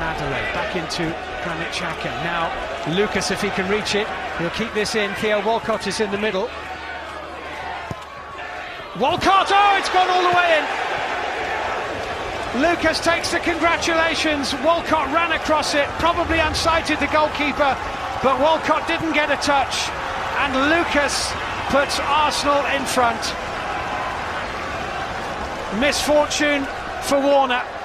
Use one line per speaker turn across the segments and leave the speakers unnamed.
Adelaide, back into Granit Xhaka. Now, Lucas, if he can reach it, he'll keep this in. Theo Walcott is in the middle. Walcott, oh, it's gone all the way in. Lucas takes the congratulations. Walcott ran across it, probably unsighted the goalkeeper, but Walcott didn't get a touch. And Lucas puts Arsenal in front. Misfortune for Worner.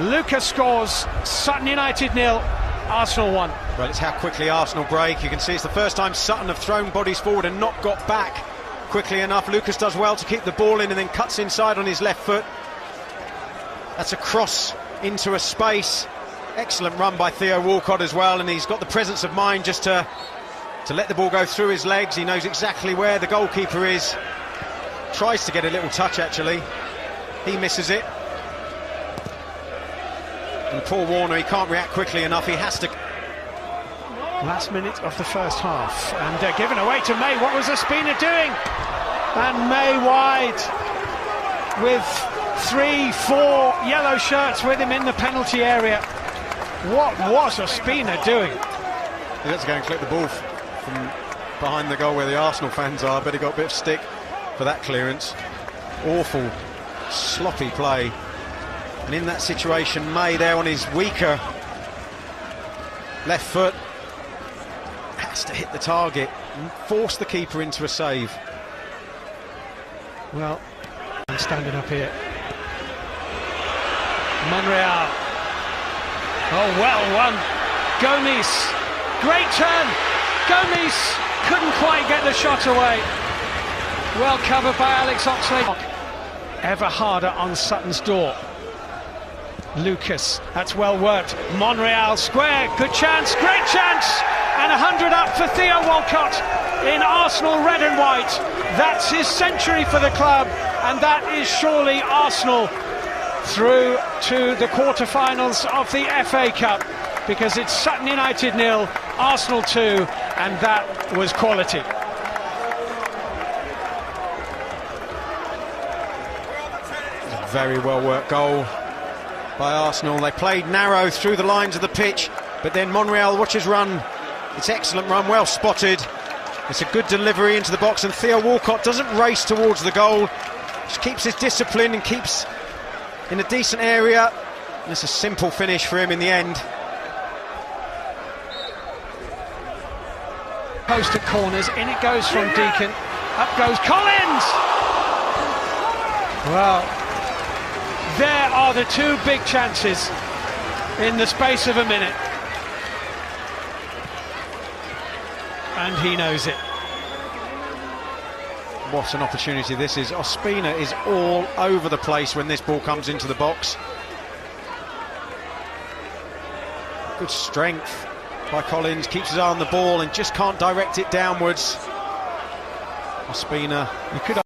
Lucas scores, Sutton United nil, Arsenal one.
Well, it's how quickly Arsenal break. You can see it's the first time Sutton have thrown bodies forward and not got back quickly enough. Lucas does well to keep the ball in and then cuts inside on his left foot. That's a cross into a space. Excellent run by Theo Walcott as well, and he's got the presence of mind just to to let the ball go through his legs. He knows exactly where the goalkeeper is. Tries to get a little touch actually. He misses it. And poor Worner, he can't react quickly enough. He has to.
Last minute of the first half, and uh, given away to May. What was Ospina doing? And May wide with three, four yellow shirts with him in the penalty area. What was Ospina doing?
He had to go and clip the ball from behind the goal where the Arsenal fans are, but he got a bit of stick for that clearance. Awful, sloppy play. And in that situation, May there on his weaker left foot has to hit the target and force the keeper into a save.
Well, I'm standing up here. Monreal. Oh, well won. Gomes. Great turn. Gomes couldn't quite get the shot away. Well covered by Alex Oxlade. Ever harder on Sutton's door. Lucas, that's well worked. Monreal square, good chance, great chance, and 100 up for Theo Walcott in Arsenal red and white. That's his century for the club, and that is surely Arsenal through to the quarter-finals of the FA Cup because it's Sutton United nil, Arsenal 2, and that was quality.
Very well worked goal by Arsenal. They played narrow through the lines of the pitch, but then Monreal, watch his run. It's excellent run, well spotted. It's a good delivery into the box, and Theo Walcott doesn't race towards the goal. Just keeps his discipline and keeps in a decent area. And it's a simple finish for him in the end.
Post at corners, in it goes from Deacon, up goes Collins! Well, there are the two big chances in the space of a minute. And he knows it.
What an opportunity this is. Ospina is all over the place when this ball comes into the box. Good strength by Collins, keeps his eye on the ball and just can't direct it downwards. Ospina,
you could